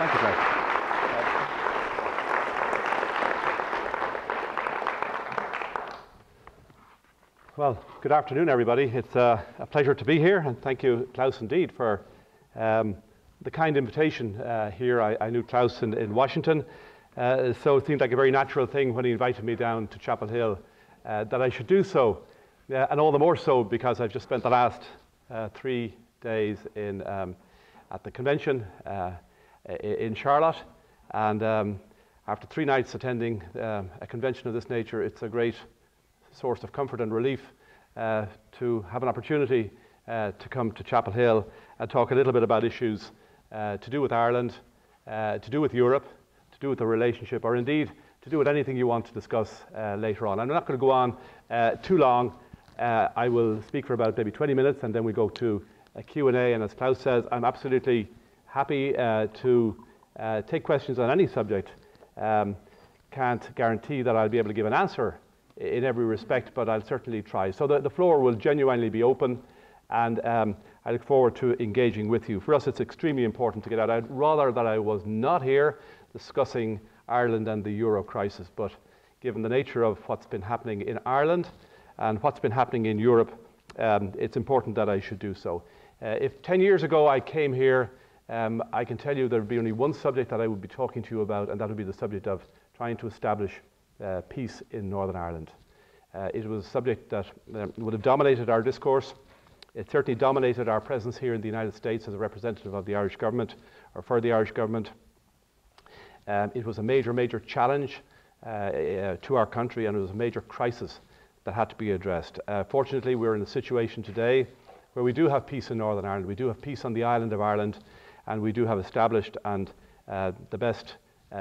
Thank you, Klaus. Well, good afternoon, everybody. It's uh, a pleasure to be here, and thank you, Klaus, indeed, for um, the kind invitation uh, here. I, I, knew Klaus in, in Washington, uh, so it seemed like a very natural thing when he invited me down to Chapel Hill uh, that I should do so, uh, and all the more so because I've just spent the last uh, three days in, um, at the convention in Charlotte, and um, after three nights attending um, a convention of this nature, it's a great source of comfort and relief uh, to have an opportunity uh, to come to Chapel Hill and talk a little bit about issues uh, to do with Ireland, uh, to do with Europe, to do with the relationship, or indeed to do with anything you want to discuss uh, later on. I'm not going to go on uh, too long. I will speak for about maybe 20 minutes and then we go to a Q&A. And as Klaus says, I'm absolutely happy to take questions on any subject. Um, can't guarantee that I'll be able to give an answer in every respect, but I'll certainly try. So the, the floor will genuinely be open, and um, I look forward to engaging with you. For us, it's extremely important to get out. I'd rather that I was not here discussing Ireland and the euro crisis, but given the nature of what's been happening in Ireland and what's been happening in Europe, um, it's important that I should do so. Uh, if 10 years ago I came here, um, I can tell you there would be only one subject that I would be talking to you about, and that would be the subject of trying to establish uh, peace in Northern Ireland. Uh, it was a subject that uh, would have dominated our discourse. It certainly dominated our presence here in the United States as a representative of the Irish government or for the Irish government. Um, it was a major, major challenge uh, uh, to our country and it was a major crisis that had to be addressed. Uh, fortunately, we're in a situation today where we do have peace in Northern Ireland. We do have peace on the island of Ireland and we do have established and the best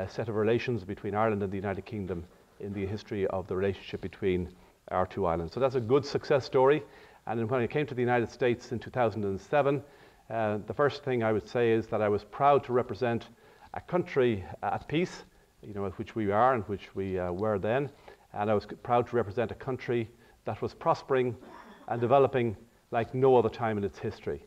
set of relations between Ireland and the United Kingdom in the history of the relationship between our two islands. So that's a good success story. And when I came to the United States in 2007, uh, the first thing I would say is that I was proud to represent a country at peace, you know, which we are and which we uh, were then. And I was proud to represent a country that was prospering and developing like no other time in its history.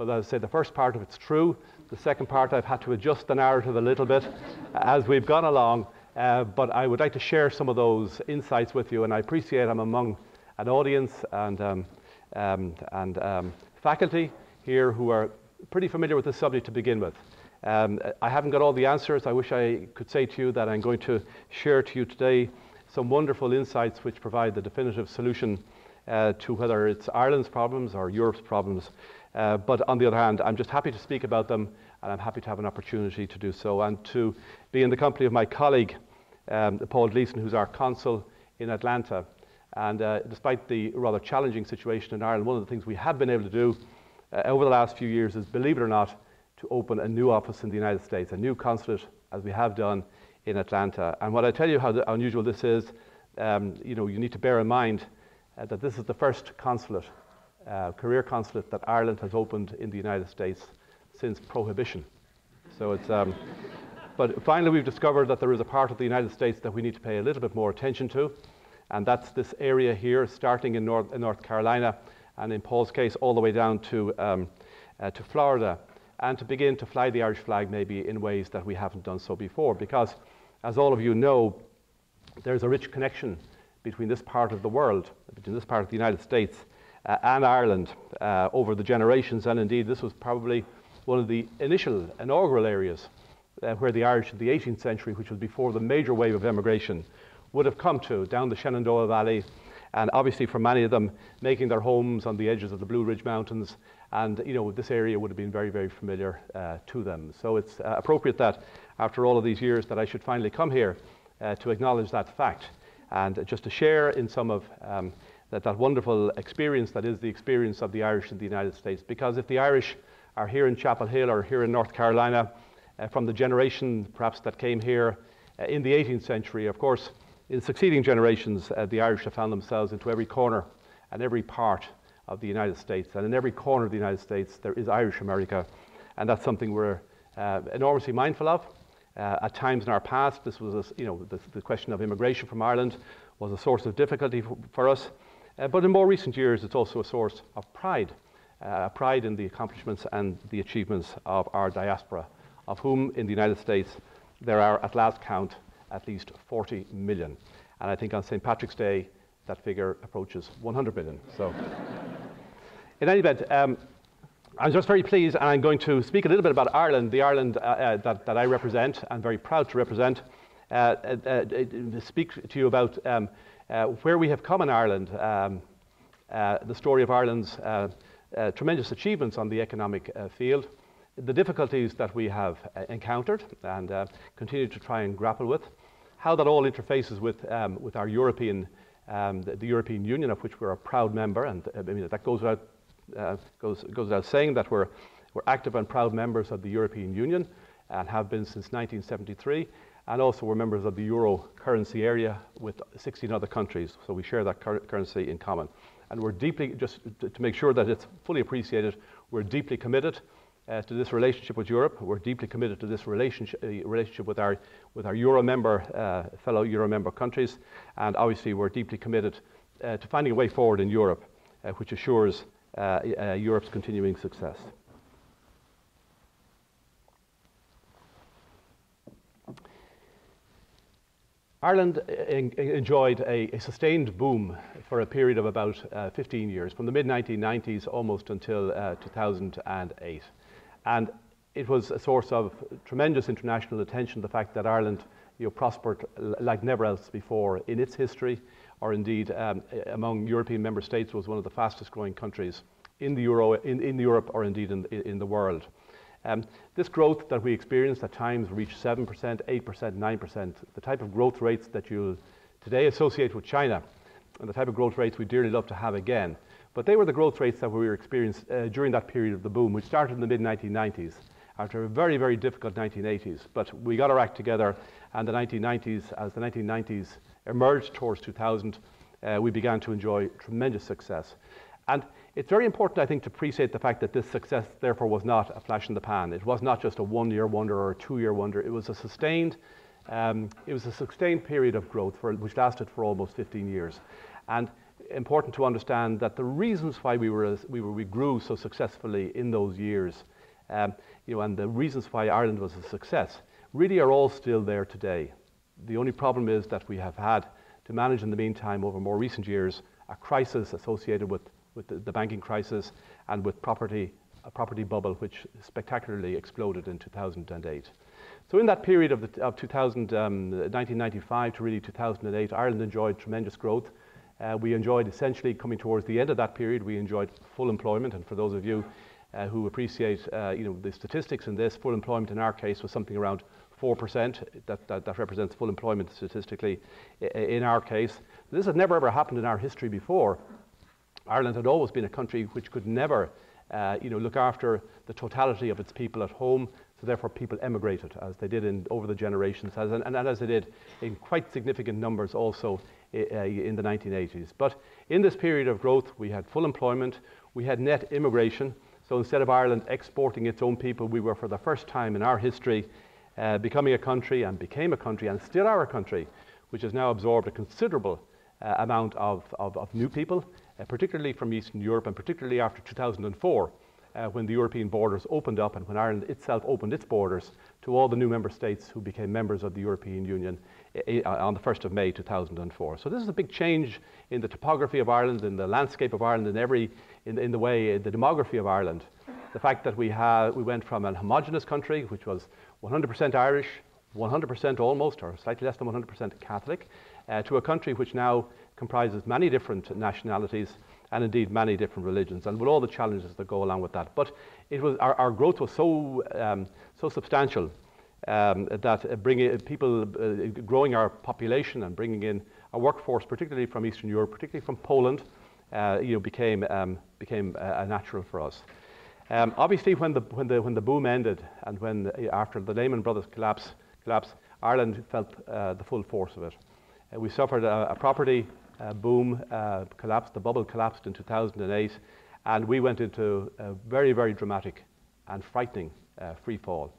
Well, as I say, the first part of it's true. The second part, I've had to adjust the narrative a little bit as we've gone along. Uh, but I would like to share some of those insights with you, and I appreciate I'm among an audience and, um, um, and um, faculty here who are pretty familiar with this subject to begin with. Um, I haven't got all the answers. I wish I could say to you that I'm going to share to you today some wonderful insights which provide the definitive solution uh, to whether it's Ireland's problems or Europe's problems. Uh, but on the other hand, I'm just happy to speak about them and I'm happy to have an opportunity to do so and to be in the company of my colleague, um, Paul Gleeson, who's our consul in Atlanta. And uh, despite the rather challenging situation in Ireland, one of the things we have been able to do uh, over the last few years is, believe it or not, to open a new office in the United States, a new consulate, as we have done in Atlanta. And what I tell you how unusual this is, um, you know, you need to bear in mind uh, that this is the first consulate, uh, career consulate that Ireland has opened in the United States since prohibition. So it's, um, but finally we've discovered that there is a part of the United States that we need to pay a little bit more attention to, and that's this area here, starting in North, in North Carolina, and in Paul's case, all the way down to, um, uh, to Florida, and to begin to fly the Irish flag maybe in ways that we haven't done so before. Because, as all of you know, there's a rich connection between this part of the world, between this part of the United States uh, and Ireland uh, over the generations, and indeed this was probably one of the initial inaugural areas uh, where the Irish of the 18th century, which was before the major wave of emigration, would have come to down the Shenandoah Valley, and obviously for many of them making their homes on the edges of the Blue Ridge Mountains, and you know this area would have been very, very familiar uh, to them. So it's uh, appropriate that after all of these years that I should finally come here uh, to acknowledge that fact and just to share in some of um, that, that wonderful experience that is the experience of the Irish in the United States. Because if the Irish are here in Chapel Hill or here in North Carolina, uh, from the generation perhaps that came here uh, in the 18th century. Of course, in succeeding generations, uh, the Irish have found themselves into every corner and every part of the United States. And in every corner of the United States, there is Irish America. And that's something we're uh, enormously mindful of. Uh, at times in our past, this was, a, you know, the, the, question of immigration from Ireland was a source of difficulty for, for us. Uh, but in more recent years, it's also a source of pride uh, pride in the accomplishments and the achievements of our diaspora of whom in the United States there are, at last count, at least 40 million. And I think on St. Patrick's Day, that figure approaches 100 million. So, in any event, um, I'm just very pleased, and I'm going to speak a little bit about Ireland, the Ireland uh, uh, that, that, I represent, and very proud to represent. Uh, uh, uh speak to you about um, where we have come in Ireland, um, the story of Ireland's tremendous achievements on the economic field, the difficulties that we have encountered and continue to try and grapple with, how that all interfaces with, um, with our European um, the, the, European Union, of which we're a proud member, and I mean, that goes without, goes, goes without saying that we're, we're active and proud members of the European Union and have been since 1973. And also, we're members of the euro currency area with 16 other countries, so we share that cur- currency in common. And we're deeply, just to, make sure that it's fully appreciated, we're deeply committed uh, to this relationship with Europe. We're deeply committed to this relationship, uh, relationship with, our, with our Euro member, uh, fellow Euro member countries. And obviously, we're deeply committed uh, to finding a way forward in Europe uh, which assures uh, Europe's continuing success. Ireland enjoyed a, a, sustained boom for a period of about uh, 15 years, from the mid 1990s almost until uh, 2008. And it was a source of tremendous international attention, the fact that Ireland you know, prospered like never else before in its history, or indeed um, among European member states was one of the fastest growing countries in, the Euro, in, in Europe or indeed in, in the world. Um, this growth that we experienced at times reached 7%, 8%, 9%, the type of growth rates that you'll today associate with China, and the type of growth rates we dearly love to have again. But they were the growth rates that we were experiencing uh, during that period of the boom, which started in the mid 1990s after a very, very difficult 1980s. But we got our act together, and the 1990s, as the 1990s emerged towards 2000, uh, we began to enjoy tremendous success. And it's very important, I think, to appreciate the fact that this success, therefore, was not a flash in the pan. It was not just a one-year wonder or a two-year wonder. It was a sustained, um, it was a sustained period of growth for, which lasted for almost 15 years. And important to understand that the reasons why we, were, we, were, we grew so successfully in those years, um, you know, and the reasons why Ireland was a success, really are all still there today. The only problem is that we have had to manage in the meantime over more recent years a crisis associated with, with the, the banking crisis and with property, a property bubble which spectacularly exploded in 2008. So in that period of, the, of 2000, um, 1995 to really 2008, Ireland enjoyed tremendous growth. Uh, we enjoyed essentially coming towards the end of that period, we enjoyed full employment. And for those of you uh, who appreciate uh, you know, the statistics in this, full employment in our case was something around 4%. That, that, that represents full employment statistically in our case. This had never ever happened in our history before. Ireland had always been a country which could never uh, you know, look after the totality of its people at home. So therefore, people emigrated as they did in, over the generations, as, and, and, as they did in quite significant numbers also uh, in the 1980s. But in this period of growth, we had full employment, we had net immigration. So instead of Ireland exporting its own people, we were for the first time in our history uh, becoming a country and became a country and still are a country which has now absorbed a considerable uh, amount of, of, of, new people, uh, particularly from Eastern Europe and particularly after 2004 uh, when the European borders opened up and when Ireland itself opened its borders to all the new member states who became members of the European Union on the 1st of May 2004. So this is a big change in the topography of Ireland, in the landscape of Ireland, in every, in, in the way, the demography of Ireland. The fact that we, have, we went from an homogenous country, which was 100% Irish, 100% almost, or slightly less than 100% Catholic, uh, to a country which now comprises many different nationalities and indeed many different religions, and with all the challenges that go along with that. But it was, our, our growth was so, um, so substantial um, that bringing people, uh, growing our population and bringing in a workforce, particularly from Eastern Europe, particularly from Poland, uh, you know, became, um, became a, a, natural for us. Um, obviously, when the, when, the, when the boom ended and when, uh, after the Lehman Brothers collapse, collapse Ireland felt uh, the full force of it. Uh, we suffered a, a property boom uh, collapsed, the bubble collapsed in 2008, and we went into a very, very dramatic and frightening uh, free fall.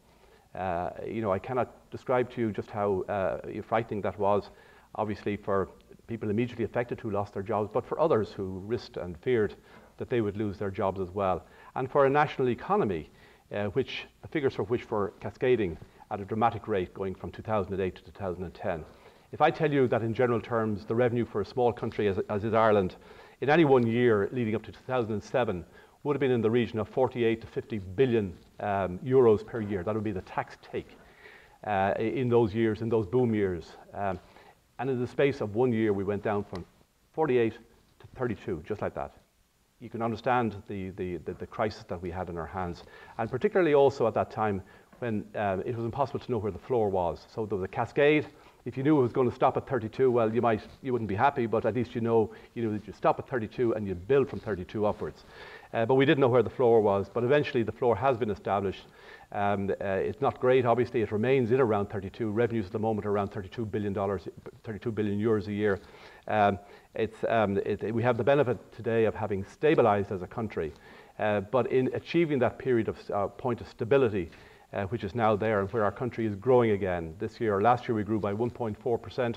Uh, you know, I cannot describe to you just how uh, frightening that was, obviously for people immediately affected who lost their jobs, but for others who risked and feared that they would lose their jobs as well. And for a national economy, uh, which the figures for which were cascading at a dramatic rate going from 2008 to 2010. If I tell you that in general terms, the revenue for a small country as, as is Ireland, in any one year leading up to 2007, would have been in the region of 48 to 50 billion um, euros per year. That would be the tax take uh, in those years, in those boom years. Um, and in the space of one year, we went down from 48 to 32, just like that. You can understand the, the, the, the crisis that we had in our hands. And particularly also at that time when uh, it was impossible to know where the floor was. So there was a cascade if you knew it was going to stop at 32, well, you might you wouldn't be happy, but at least you know you know that you stop at 32 and you build from 32 upwards. Uh, but we didn't know where the floor was. But eventually, the floor has been established. Um, uh, it's not great, obviously. It remains in around 32. Revenues at the moment are around 32 billion dollars, 32 billion euros a year. Um, it's, um, it, we have the benefit today of having stabilised as a country. Uh, but in achieving that period of uh, point of stability, uh, which is now there and where our country is growing again. This year, last year, we grew by 1.4%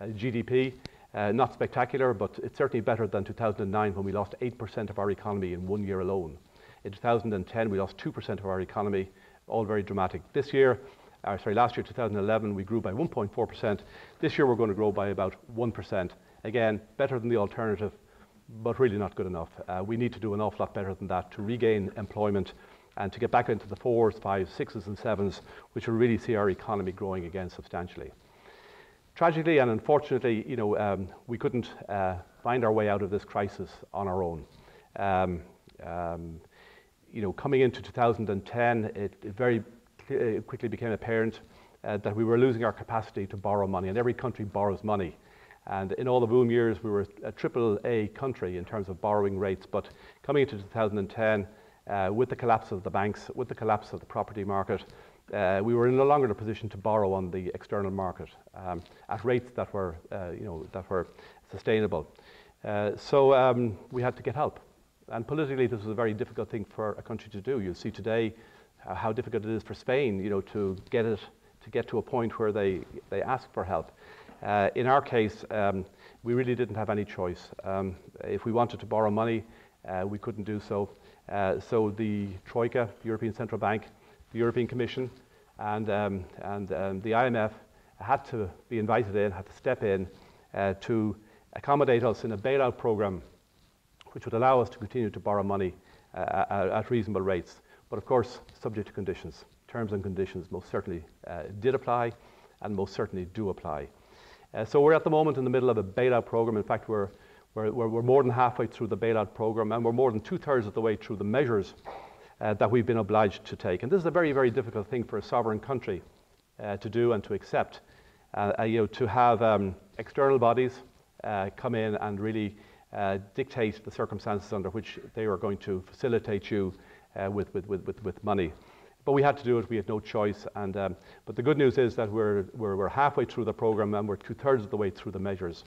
uh, GDP. Uh, not spectacular, but it's certainly better than 2009 when we lost 8% of our economy in one year alone. In 2010, we lost 2% of our economy, all very dramatic. This year, uh, sorry, last year, 2011, we grew by 1.4%. This year, we're going to grow by about 1%. Again, better than the alternative, but really not good enough. Uh, we need to do an awful lot better than that to regain employment and to get back into the fours, fives, sixes, and sevens, which will really see our economy growing again substantially. Tragically and unfortunately, you know, um, we couldn't uh, find our way out of this crisis on our own. Um, um, you know, coming into 2010, it, it very uh, quickly became apparent uh, that we were losing our capacity to borrow money, and every country borrows money. And in all the boom years, we were a triple A country in terms of borrowing rates. But coming into 2010, uh, with the collapse of the banks, with the collapse of the property market, uh, we were no longer in a position to borrow on the external market um, at rates that were, uh, you know, that were sustainable. Uh, so um, we had to get help. And politically, this was a very difficult thing for a country to do. You see today how difficult it is for Spain, you know, to get it to get to a point where they, they ask for help. Uh, in our case, um, we really didn't have any choice. Um, if we wanted to borrow money, uh, we couldn't do so. Uh, so the Troika, the European Central Bank, the European Commission, and, um, and um, the IMF had to be invited in, had to step in uh, to accommodate us in a bailout program which would allow us to continue to borrow money uh, at, at, reasonable rates. But of course, subject to conditions. Terms and conditions most certainly uh, did apply and most certainly do apply. Uh, so we're at the moment in the middle of a bailout program. In fact, we're we're, we're, we're, more than halfway through the bailout program, and we're more than two thirds of the way through the measures uh, that we've been obliged to take. And this is a very, very difficult thing for a sovereign country uh, to do and to accept. Uh, uh you know, to have um, external bodies uh, come in and really uh, dictate the circumstances under which they are going to facilitate you with, with, with, with, money. But we had to do it, we had no choice. And, um, but the good news is that we're, we're, we're halfway through the program and we're two thirds of the way through the measures.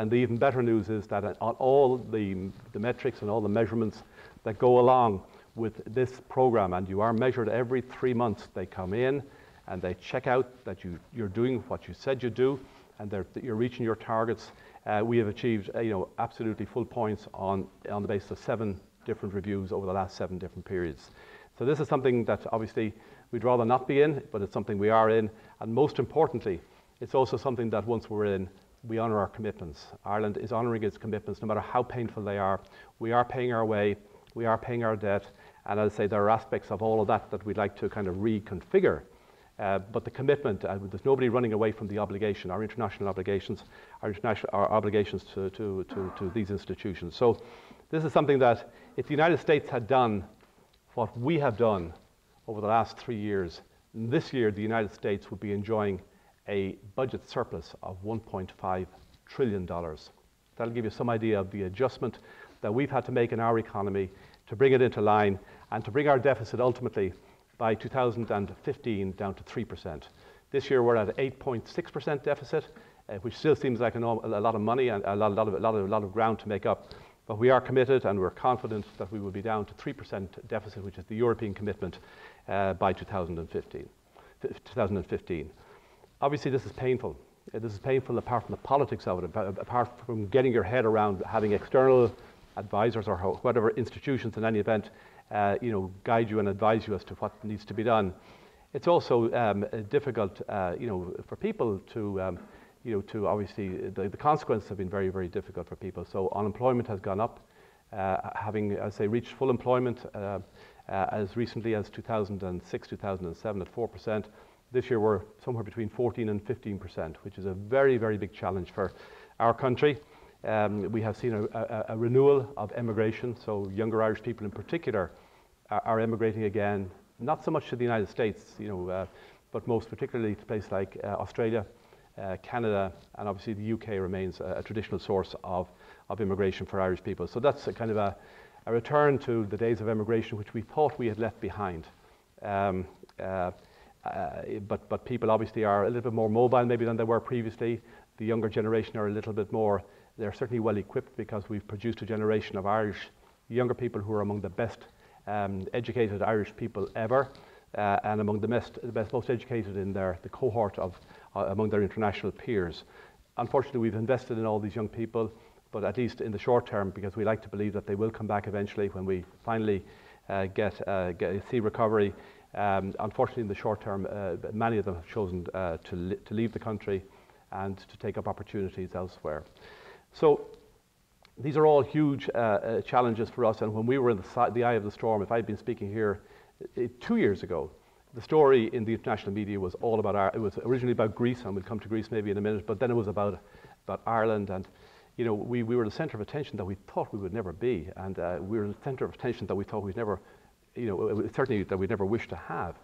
And the even better news is that on all the, the metrics and all the measurements that go along with this program, and you are measured every three months, they come in and they check out that you, you're doing what you said you do and that you're reaching your targets. Uh, we have achieved uh, you know, absolutely full points on, on the basis of seven different reviews over the last seven different periods. So this is something that obviously we'd rather not be in, but it's something we are in. And most importantly, it's also something that once we're in, we honour our commitments. Ireland is honouring its commitments no matter how painful they are. We are paying our way, we are paying our debt, and as I say, there are aspects of all of that that we'd like to kind of reconfigure. Uh, but the commitment, uh, there's nobody running away from the obligation, our international obligations, our, international, our obligations to, to, to, to these institutions. So this is something that if the United States had done what we have done over the last three years, this year the United States would be enjoying a budget surplus of $1.5 trillion. That'll give you some idea of the adjustment that we've had to make in our economy to bring it into line and to bring our deficit ultimately by 2015 down to 3%. This year we're at 8.6% deficit, uh, which still seems like a, lot of money and a lot, a, lot of, a, lot of, a lot of ground to make up. But we are committed and we're confident that we will be down to 3% deficit, which is the European commitment, uh, by 2015. 2015. Obviously, this is painful. Uh, this is painful apart from the politics of it, apart from getting your head around having external advisors or whatever institutions in any event uh, you know, guide you and advise you as to what needs to be done. It's also um, difficult, uh, you know, for people to, um, you know, to obviously the, the, consequences have been very, very difficult for people. So unemployment has gone up, uh, having, as I say, reached full employment uh, uh, as recently as 2006, 2007 at 4%. This year we're somewhere between 14 and 15%, which is a very, very big challenge for our country. Um, we have seen a, a, a, renewal of emigration, so younger Irish people in particular are, are, emigrating again, not so much to the United States, you know, uh, but most particularly to places like uh, Australia, uh, Canada, and obviously the UK remains a, a, traditional source of, of immigration for Irish people. So that's a kind of a, return to the days of emigration which we thought we had left behind. Um, uh, but, but people obviously are a little bit more mobile maybe than they were previously. The younger generation are a little bit more, they're certainly well equipped because we've produced a generation of Irish younger people who are among the best um, educated Irish people ever uh, and among the best, the best, most educated in their, the cohort of, uh, among their international peers. Unfortunately, we've invested in all these young people, but at least in the short term, because we like to believe that they will come back eventually when we finally uh, get, uh, get, see recovery um, unfortunately, in the short term, uh, many of them have chosen uh, to, li- to leave the country and to take up opportunities elsewhere. So these are all huge uh, uh challenges for us. And when we were in the, si- the eye of the storm, if I'd been speaking here two years ago, the story in the international media was all about our, it was originally about Greece, and we'll come to Greece maybe in a minute, but then it was about, about Ireland. And, you know, we, we were the center of attention that we thought we would never be. And uh, we were the center of attention that we thought we'd never you know, certainly that we never wish to have.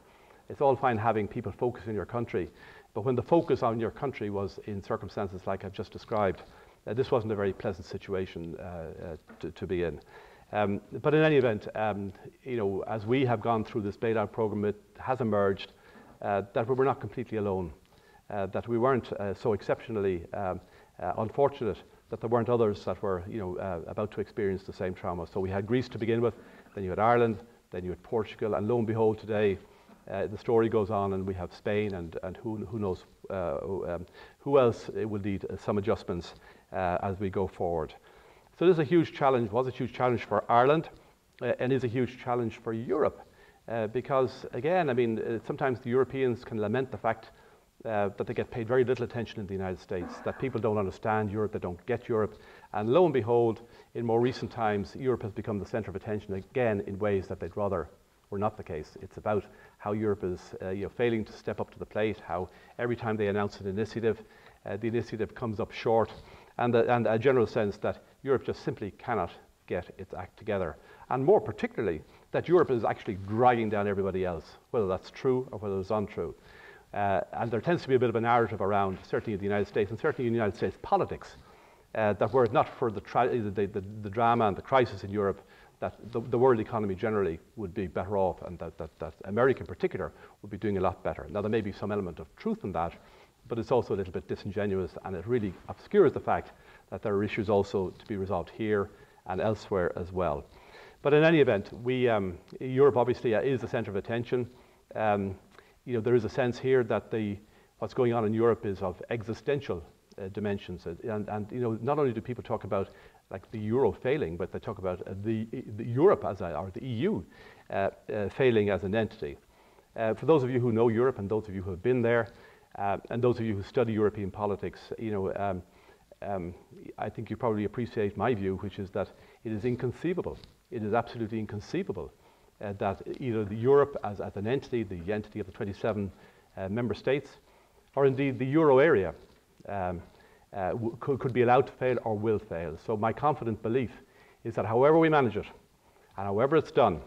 It's all fine having people focus in your country, but when the focus on your country was in circumstances like I've just described, uh, this wasn't a very pleasant situation uh, uh, to, to, be in. Um, but in any event, um, you know, as we have gone through this bailout program, it has emerged uh, that we were not completely alone, uh, that we weren't uh, so exceptionally um, unfortunate that there weren't others that were, you know, about to experience the same trauma. So we had Greece to begin with, then you had Ireland, then you had Portugal, and lo and behold, today uh, the story goes on, and we have Spain, and, and who, who knows uh, um, who else will need uh, some adjustments uh, as we go forward. So this is a huge challenge, was a huge challenge for Ireland, uh, and is a huge challenge for Europe. Uh, because again, I mean, sometimes the Europeans can lament the fact that they get paid very little attention in the United States, that people don't understand Europe, they don't get Europe. And lo and behold, in more recent times, Europe has become the centre of attention again in ways that they'd rather were not the case. It's about how Europe is uh, you know, failing to step up to the plate, how every time they announce an initiative, uh, the initiative comes up short, and, the, and a general sense that Europe just simply cannot get its act together. And more particularly, that Europe is actually dragging down everybody else, whether that's true or whether it's untrue. Uh, and there tends to be a bit of a narrative around, certainly in the United States, and certainly in the United States politics, uh, that were it not for the, the, the, the, drama and the crisis in Europe, that the, the, world economy generally would be better off, and that, that, that America in particular would be doing a lot better. Now, there may be some element of truth in that, but it's also a little bit disingenuous, and it really obscures the fact that there are issues also to be resolved here and elsewhere as well. But in any event, we, um, Europe obviously uh, is the centre of attention. Um, you know, there is a sense here that the, what's going on in Europe is of existential uh, dimensions. And, and, you know, not only do people talk about like the euro failing, but they talk about uh, the, the, Europe as a, or the EU uh, uh, failing as an entity. Uh, for those of you who know Europe and those of you who have been there, uh, and those of you who study European politics, you know, um, um, I think you probably appreciate my view, which is that it is inconceivable. It is absolutely inconceivable uh, that either Europe as, as an entity, the entity of the 27 uh, member states, or indeed the euro area, um, uh, could, could be allowed to fail or will fail. So my confident belief is that however we manage it, and however it's done,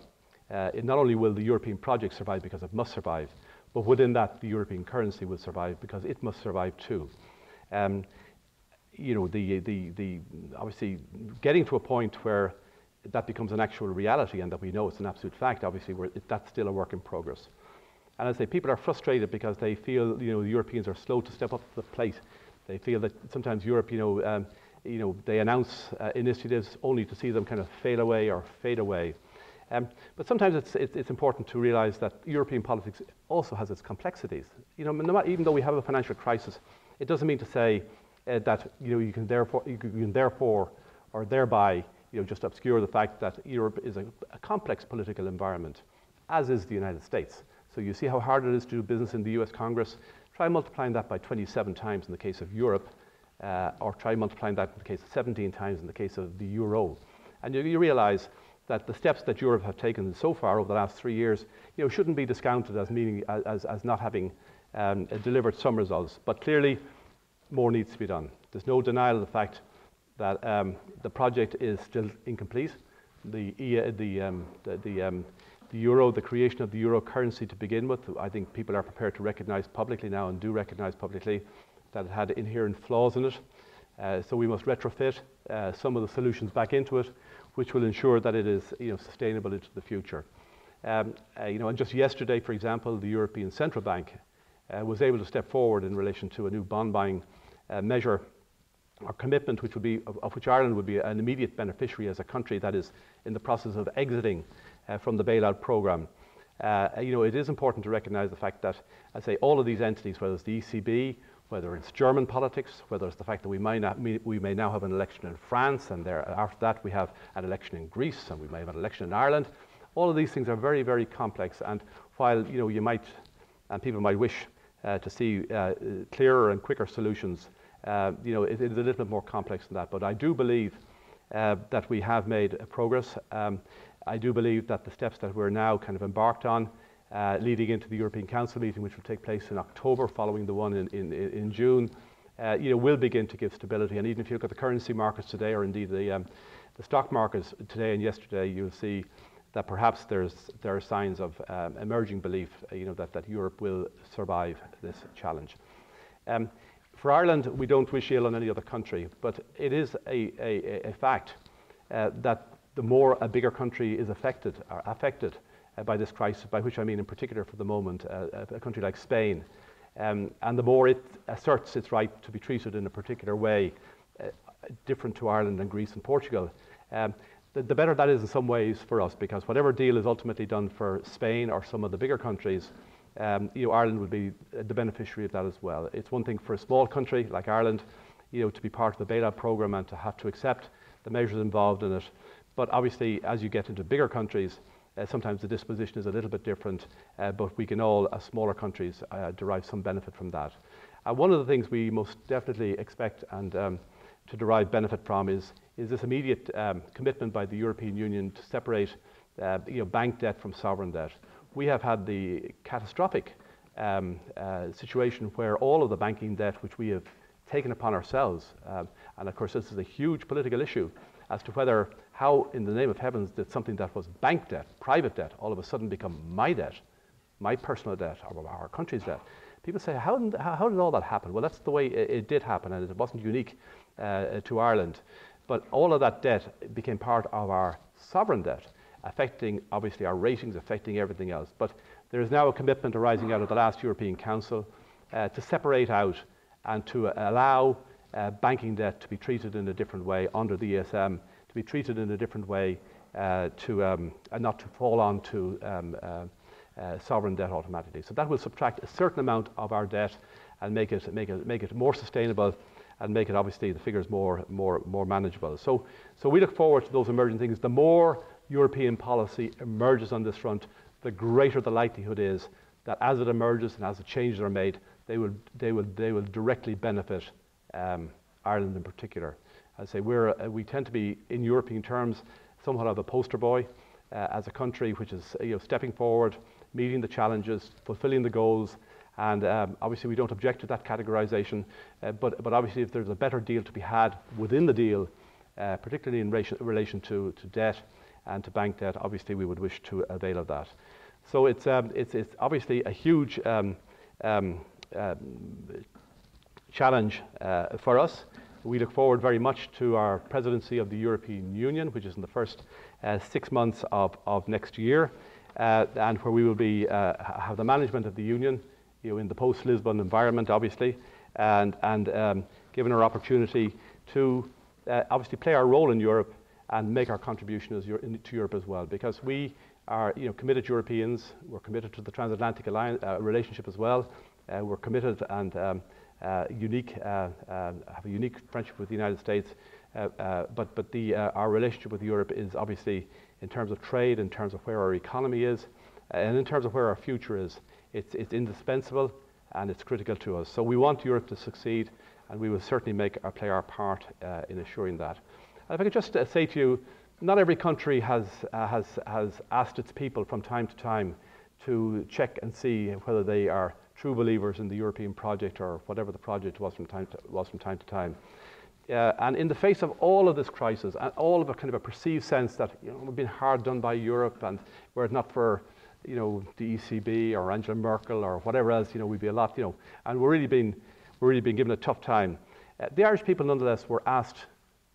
uh, it not only will the European project survive because it must survive, but within that the European currency will survive because it must survive too. Um, you know, the, the, the, obviously getting to a point where that becomes an actual reality and that we know it's an absolute fact, obviously that's still a work in progress. And I say people are frustrated because they feel you know the Europeans are slow to step up to the plate. They feel that sometimes Europe, you know, um, you know, they announce uh, initiatives only to see them kind of fail away or fade away. Um, but sometimes it's, it's, it's, important to realize that European politics also has its complexities. You know, no matter, even though we have a financial crisis, it doesn't mean to say uh, that you know you can therefore you can therefore or thereby you know, just obscure the fact that Europe is a, a complex political environment, as is the United States. So you see how hard it is to do business in the US Congress. Try multiplying that by 27 times in the case of Europe, uh, or try multiplying that in the case of 17 times in the case of the euro. And you, you realize that the steps that Europe have taken so far over the last three years you know, shouldn't be discounted as, meaning, as, as not having um, delivered some results. But clearly, more needs to be done. There's no denial of the fact that um, the project is still incomplete. The, the, um, the, the, um, the, euro, the creation of the euro currency to begin with, I think people are prepared to recognize publicly now and do recognize publicly that it had inherent flaws in it. Uh, so we must retrofit uh, some of the solutions back into it, which will ensure that it is you know, sustainable into the future. Um, uh, you know, and just yesterday, for example, the European Central Bank uh, was able to step forward in relation to a new bond buying uh, measure or commitment, which would be of, of, which Ireland would be an immediate beneficiary as a country that is in the process of exiting from the bailout program. Uh, you know, it is important to recognise the fact that, I say, all of these entities, whether it's the ECB, whether it's German politics, whether it's the fact that we, might not, we may now have an election in France, and there, after that we have an election in Greece, and we may have an election in Ireland. All of these things are very, very complex, and while you know you might, and people might wish uh, to see uh, clearer and quicker solutions, uh, you know it, it is a little bit more complex than that. But I do believe uh, that we have made progress. Um, I do believe that the steps that we're now kind of embarked on uh, leading into the European Council meeting, which will take place in October, following the one in, in, in June, uh, you know, will begin to give stability. And even if you look at the currency markets today, or indeed the, um, the stock markets today and yesterday, you'll see that perhaps there's, there are signs of um, emerging belief, uh, you know, that, that Europe will survive this challenge. Um, for Ireland, we don't wish ill on any other country, but it is a, a, a fact uh, that the more a bigger country is affected, affected uh, by this crisis, by which I mean in particular for the moment, uh, a country like Spain. Um, and the more it asserts its right to be treated in a particular way, uh, different to Ireland and Greece and Portugal, um, the, the, better that is in some ways for us, because whatever deal is ultimately done for Spain or some of the bigger countries, um, you know, Ireland would be the beneficiary of that as well. It's one thing for a small country like Ireland, you know, to be part of the bailout program and to have to accept the measures involved in it. But obviously, as you get into bigger countries, uh, sometimes the disposition is a little bit different, uh, but we can all, as smaller countries, uh, derive some benefit from that. Uh, one of the things we most definitely expect and um, to derive benefit from is, is this immediate um, commitment by the European Union to separate uh, you know, bank debt from sovereign debt. We have had the catastrophic um, uh, situation where all of the banking debt which we have taken upon ourselves, um, and of course this is a huge political issue as to whether how, in the name of heavens, did something that was bank debt, private debt, all of a sudden become my debt, my personal debt, or our country's debt? People say, how did, how, did all that happen? Well, that's the way it, it did happen, and it wasn't unique uh, to Ireland. But all of that debt became part of our sovereign debt, affecting obviously our ratings, affecting everything else. But there is now a commitment arising out of the last European Council uh, to separate out and to allow uh, banking debt to be treated in a different way under the ESM be treated in a different way uh, to, um, and not to fall on to um, uh, uh, sovereign debt automatically. So that will subtract a certain amount of our debt and make it, make it, make it more sustainable and make it obviously the figures more, more, more manageable. So, so we look forward to those emerging things. The more European policy emerges on this front, the greater the likelihood is that as it emerges and as the changes are made, they will, they will, they will directly benefit um, Ireland in particular. I say we're, uh, we tend to be, in European terms, somewhat of a poster boy uh, as a country which is you know, stepping forward, meeting the challenges, fulfilling the goals, and um, obviously we don't object to that categorization, uh, but, but obviously if there's a better deal to be had within the deal, uh, particularly in relation, relation to, to debt and to bank debt, obviously we would wish to avail of that. So it's, um, it's, it's obviously a huge um, um, um challenge uh, for us. We look forward very much to our presidency of the European Union, which is in the first uh, six months of, of next year, uh, and where we will be, uh, have the management of the Union you know, in the post Lisbon environment, obviously, and, and um, given our opportunity to uh, obviously play our role in Europe and make our contribution to Europe as well, because we are you know, committed Europeans, we're committed to the transatlantic alliance, uh, relationship as well, we're committed and um, unique, uh, uh, have a unique friendship with the United States. Uh, uh, but but the, uh, our relationship with Europe is obviously in terms of trade, in terms of where our economy is, and in terms of where our future is. It's, it's indispensable and it's critical to us. So we want Europe to succeed, and we will certainly make our, play our part uh, in assuring that. And if I could just uh, say to you, not every country has, uh, has, has asked its people from time to time to check and see whether they are true believers in the European project or whatever the project was from time to, was from time, to time. Uh, and in the face of all of this crisis and all of a kind of a perceived sense that you know, we've been hard done by Europe and were it not for you know, the ECB or Angela Merkel or whatever else, you know, we'd be a lot, you know, and we're really being, we're really being given a tough time. Uh, the Irish people, nonetheless, were asked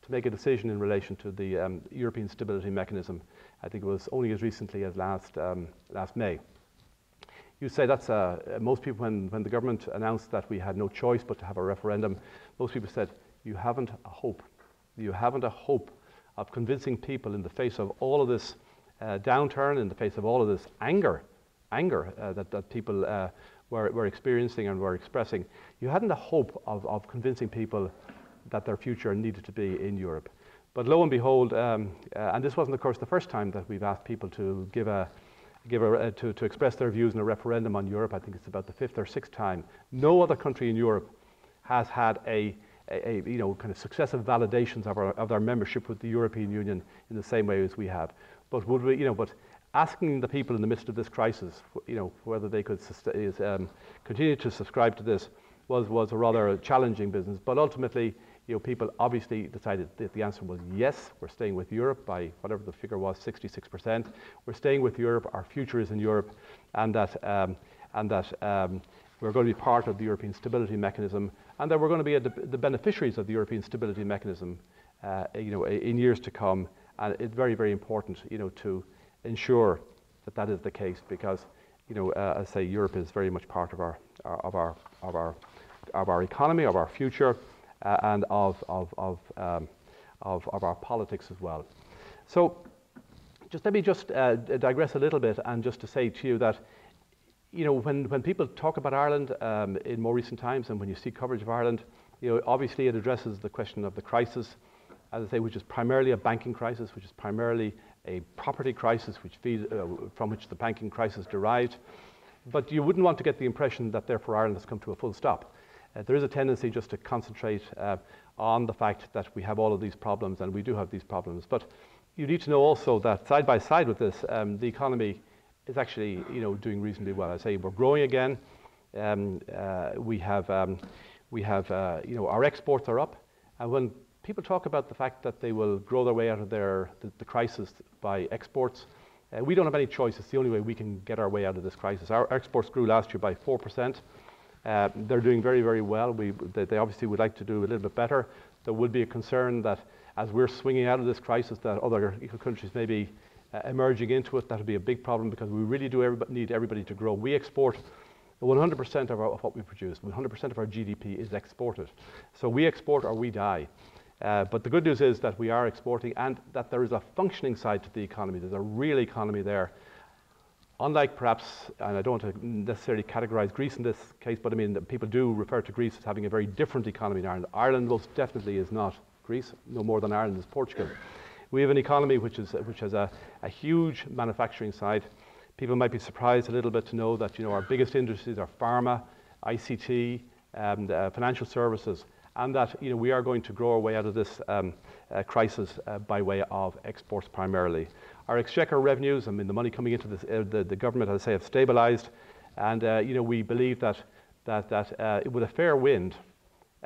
to make a decision in relation to the um, European Stability Mechanism. I think it was only as recently as last, um, last May. You say that's uh, most people, when, when the government announced that we had no choice but to have a referendum, most people said, you haven't a hope. You haven't a hope of convincing people in the face of all of this uh, downturn, in the face of all of this anger, anger uh, that, that people uh, were, were experiencing and were expressing. You hadn't a hope of, of convincing people that their future needed to be in Europe. But lo and behold, um, uh, and this wasn't, of course, the first time that we've asked people to give a, give a, to, to express their views in a referendum on Europe. I think it's about the fifth or sixth time. No other country in Europe has had a a, a, you know, kind of successive validations of our, of our membership with the European Union in the same way as we have. But would we, you know, but asking the people in the midst of this crisis, you know, whether they could um, continue to subscribe to this was, was a rather challenging business. But ultimately, you know, people obviously decided that the answer was yes, we're staying with Europe by whatever the figure was, 66%. We're staying with Europe, our future is in Europe, and that, um, and that um, we're going to be part of the European Stability Mechanism, and that we're going to be the beneficiaries of the European Stability Mechanism uh, you know, in years to come. And it's very, very important you know, to ensure that that is the case because, you know, uh, as I say, Europe is very much part of our, of our, of our, of our economy, of our future, uh, and of, of, of, um, of, of our politics as well. So just let me just uh, digress a little bit and just to say to you that you know, when, when people talk about Ireland um, in more recent times and when you see coverage of Ireland, you know, obviously it addresses the question of the crisis, as I say, which is primarily a banking crisis, which is primarily a property crisis which feed, uh, from which the banking crisis derived. But you wouldn't want to get the impression that therefore Ireland has come to a full stop. Uh, there is a tendency just to concentrate uh, on the fact that we have all of these problems, and we do have these problems. But you need to know also that side by side with this, um, the economy is actually you know, doing reasonably well. I say we're growing again. Um, uh, we have, um, we have uh, you know, our exports are up. And when people talk about the fact that they will grow their way out of their, the, the crisis by exports, uh, we don't have any choice. It's the only way we can get our way out of this crisis. Our exports grew last year by 4%. Uh, they're doing very, very well. We, they, they, obviously would like to do a little bit better. There would be a concern that as we're swinging out of this crisis, that other countries may be uh, emerging into it. That would be a big problem because we really do everybody, need everybody to grow. We export 100% of, of, what we produce, 100% of our GDP is exported. So we export or we die. Uh, but the good news is that we are exporting and that there is a functioning side to the economy. There's a real economy there. Unlike perhaps, and I don't necessarily categorize Greece in this case, but I mean, that people do refer to Greece as having a very different economy in Ireland. Ireland most definitely is not Greece, no more than Ireland is Portugal. We have an economy which, is, which has a, a huge manufacturing side. People might be surprised a little bit to know that you know, our biggest industries are pharma, ICT, and uh, financial services, and that you know, we are going to grow our way out of this um, uh, crisis uh, by way of exports primarily. Our exchequer revenues, I mean, the money coming into this, uh, the, the government, as I say, have stabilized, and uh, you know, we believe that, that, that uh, with a fair wind,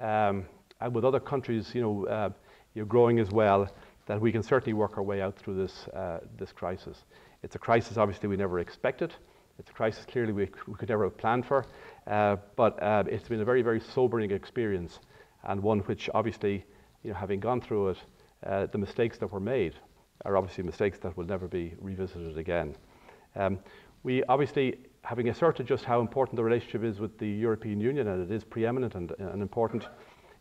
um, and with other countries you know, you're growing as well, that we can certainly work our way out through this, uh, this crisis. It's a crisis, obviously, we never expected. It's a crisis clearly we, we could never have planned for, uh, but uh, it's been a very, very sobering experience and one which obviously, you know, having gone through it, uh, the mistakes that were made are obviously mistakes that will never be revisited again. Um, we obviously, having asserted just how important the relationship is with the European Union, and it is preeminent and, and important,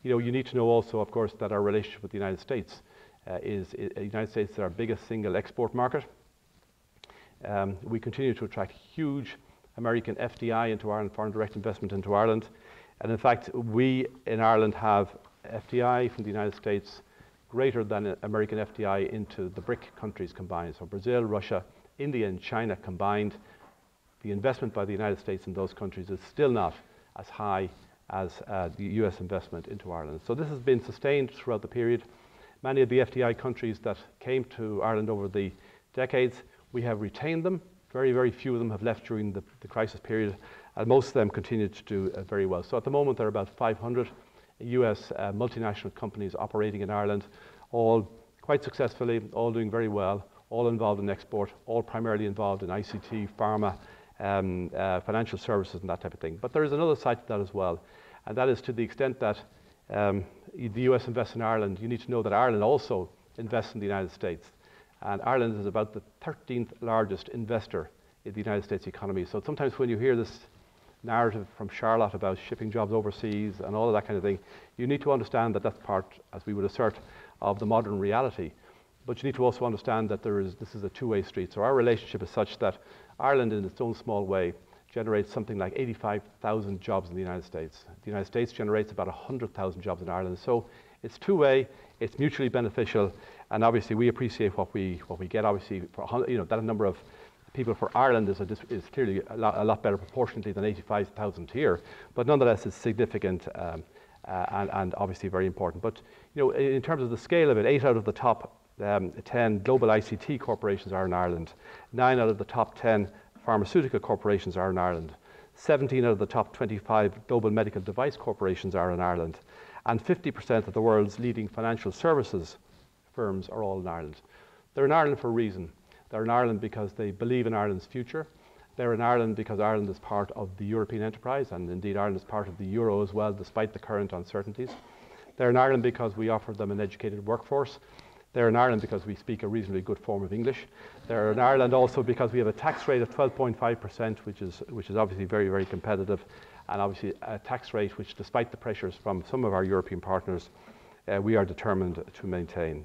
you know, you need to know also, of course, that our relationship with the United States uh, is, the United States is our biggest single export market. Um, we continue to attract huge American FDI into Ireland, foreign direct investment into Ireland. And in fact, we in Ireland have FDI from the United States greater than American FDI into the BRIC countries combined. So Brazil, Russia, India, and China combined, the investment by the United States in those countries is still not as high as uh, the US investment into Ireland. So this has been sustained throughout the period. Many of the FDI countries that came to Ireland over the decades, we have retained them. Very, very few of them have left during the, the crisis period, and most of them continue to do uh, very well. So at the moment, there are about 500 US uh, multinational companies operating in Ireland, all quite successfully, all doing very well, all involved in export, all primarily involved in ICT, pharma, um, uh, financial services, and that type of thing. But there is another side to that as well, and that is to the extent that um, the US invests in Ireland, you need to know that Ireland also invests in the United States. And Ireland is about the 13th largest investor in the United States economy. So sometimes when you hear this narrative from Charlotte about shipping jobs overseas and all of that kind of thing, you need to understand that that's part, as we would assert, of the modern reality. But you need to also understand that there is, this is a two-way street. So our relationship is such that Ireland, in its own small way, generates something like 85,000 jobs in the United States. The United States generates about 100,000 jobs in Ireland. So it's two-way, it's mutually beneficial, and obviously we appreciate what we, what we get. Obviously, for, you know, that number of people for Ireland is, a, is clearly a lot, a lot, better proportionately than 85,000 here, but nonetheless it's significant um, uh, and, and, obviously very important. But you know, in terms of the scale of it, eight out of the top um, 10 global ICT corporations are in Ireland, nine out of the top 10 pharmaceutical corporations are in Ireland, 17 out of the top 25 global medical device corporations are in Ireland, and 50% of the world's leading financial services firms are all in Ireland. They're in Ireland for a reason. They're in Ireland because they believe in Ireland's future. They're in Ireland because Ireland is part of the European enterprise, and indeed Ireland is part of the euro as well, despite the current uncertainties. They're in Ireland because we offer them an educated workforce. They're in Ireland because we speak a reasonably good form of English. They're in Ireland also because we have a tax rate of 12.5%, which is, which is obviously very, very competitive, and obviously a tax rate which, despite the pressures from some of our European partners, uh, we are determined to maintain.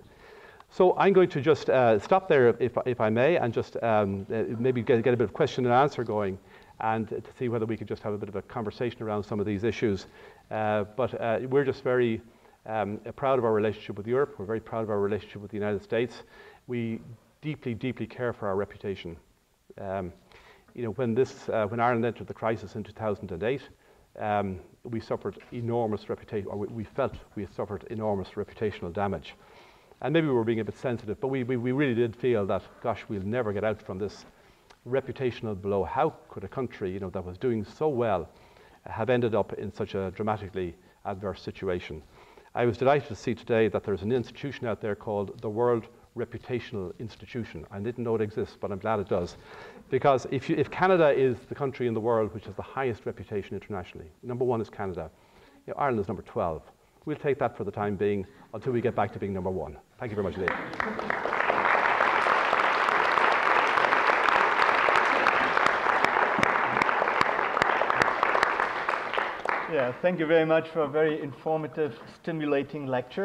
So I'm going to just uh, stop there, if, if I may, and just um, uh, maybe get, get, a bit of question and answer going, and to see whether we could just have a bit of a conversation around some of these issues. Uh, but uh, we're just very um, proud of our relationship with Europe. We're very proud of our relationship with the United States. We deeply, deeply care for our reputation. Um, you know, when this, uh, when Ireland entered the crisis in 2008, um, we suffered enormous reputation, or we, we felt we had suffered enormous reputational damage. And maybe we were being a bit sensitive, but we, we, we really did feel that, gosh, we'll never get out from this reputational blow. How could a country you know, that was doing so well have ended up in such a dramatically adverse situation? I was delighted to see today that there's an institution out there called the World Reputational Institution. I didn't know it exists, but I'm glad it does. Because if, you, if Canada is the country in the world which has the highest reputation internationally, number one is Canada, you know, Ireland is number 12. We'll take that for the time being until we get back to being number one. Thank you very much, Dave. Yeah, thank you very much for a very informative, stimulating lecture.